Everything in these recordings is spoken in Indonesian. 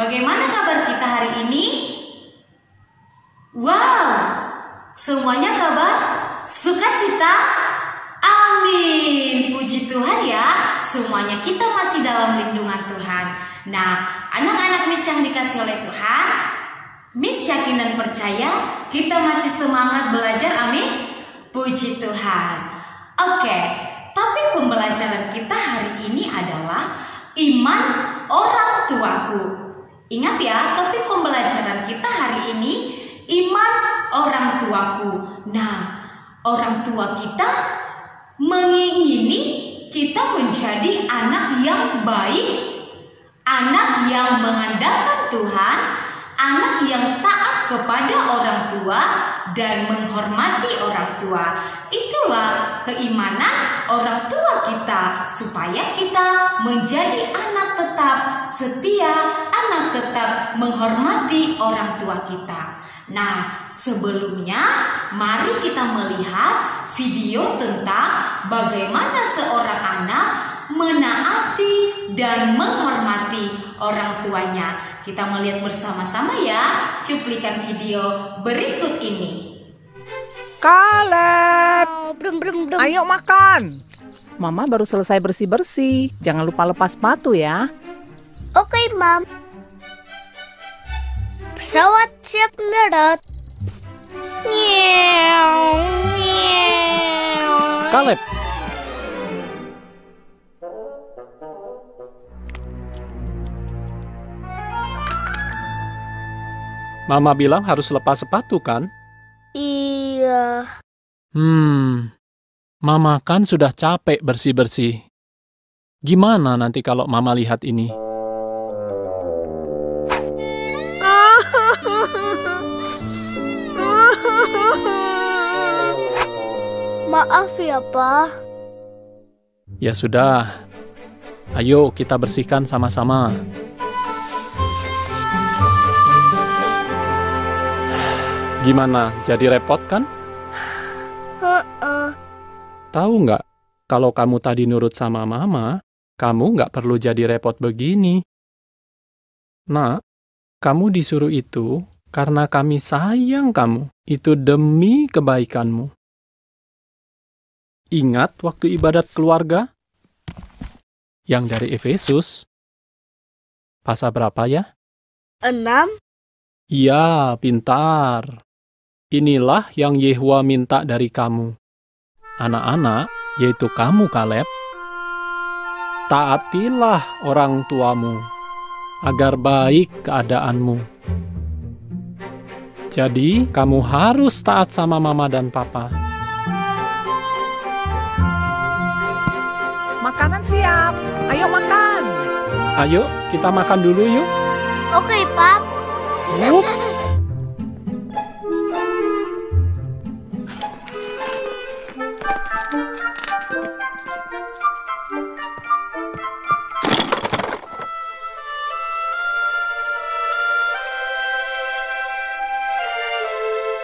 bagaimana kabar kita hari ini? Wow, semuanya kabar sukacita. Amin. Puji Tuhan ya, semuanya kita masih dalam lindungan Tuhan. Nah, anak-anak Miss yang dikasih oleh Tuhan, Miss yakin dan percaya kita masih semangat belajar. Amin. Puji Tuhan. Oke, tapi pembelajaran kita hari ini adalah iman orang tuaku. Ingat ya, topik pembelajaran kita hari ini iman orang tuaku. Nah, orang tua kita mengingini kita menjadi anak yang baik, anak yang mengandalkan Tuhan, anak yang taat kepada orang tua dan menghormati orang tua. Itulah keimanan orang tua kita supaya kita menjadi anak tetap setia, anak tetap menghormati orang tua kita. Nah, sebelumnya mari kita melihat video tentang bagaimana seorang anak menaati dan menghormati orang tuanya. Kita melihat bersama-sama ya cuplikan video berikut ini. Kaleb, Brum, brum, brum. ayo makan. Mama baru selesai bersih-bersih. Jangan lupa lepas sepatu ya. Oke, Mam. Pesawat siap mendarat. Kaleb, Mama bilang harus lepas sepatu kan? Iya. Hmm, Mama kan sudah capek bersih-bersih. Gimana nanti kalau Mama lihat ini? Maaf ya, Pak. Ya sudah, ayo kita bersihkan sama-sama. Gimana, jadi repot kan? Tahu nggak, kalau kamu tadi nurut sama mama, kamu nggak perlu jadi repot begini. Nak, kamu disuruh itu karena kami sayang kamu. Itu demi kebaikanmu. Ingat waktu ibadat keluarga? Yang dari Efesus. Pasal berapa ya? Enam. Iya, pintar. Inilah yang Yehua minta dari kamu. Anak-anak, yaitu kamu, Kaleb. Taatilah orang tuamu, agar baik keadaanmu. Jadi, kamu harus taat sama mama dan papa. Makanan siap. Ayo makan. Ayo, kita makan dulu yuk. Oke, Pap. Wup.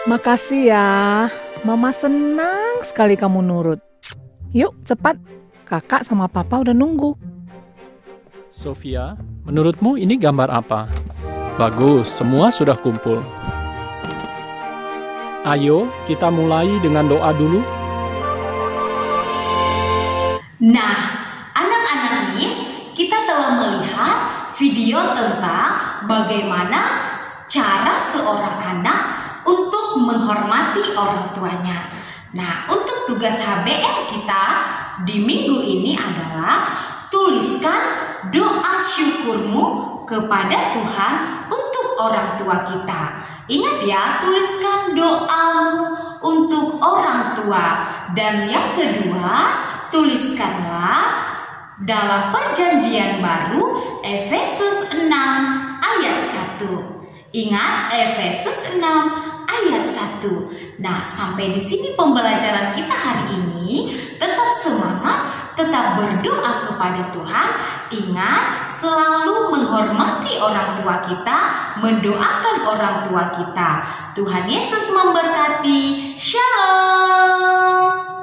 Makasih ya. Mama senang sekali kamu nurut. Yuk, cepat. Kakak sama papa udah nunggu. Sofia, menurutmu ini gambar apa? Bagus, semua sudah kumpul. Ayo, kita mulai dengan doa dulu. Nah, anak-anak Miss, kita telah melihat video tentang bagaimana cara seorang anak untuk menghormati orang tuanya. Nah, untuk tugas HBM kita di minggu ini adalah tuliskan doa syukurmu kepada Tuhan untuk orang tua kita. Ingat ya, tuliskan doamu untuk orang tua. Dan yang kedua, tuliskanlah dalam perjanjian baru Efesus 6 ayat 1. Ingat Efesus 6 ayat 1. Nah, sampai di sini pembelajaran kita hari ini. Tetap semangat, tetap berdoa kepada Tuhan. Ingat, selalu menghormati orang tua kita, mendoakan orang tua kita. Tuhan Yesus memberkati. Shalom.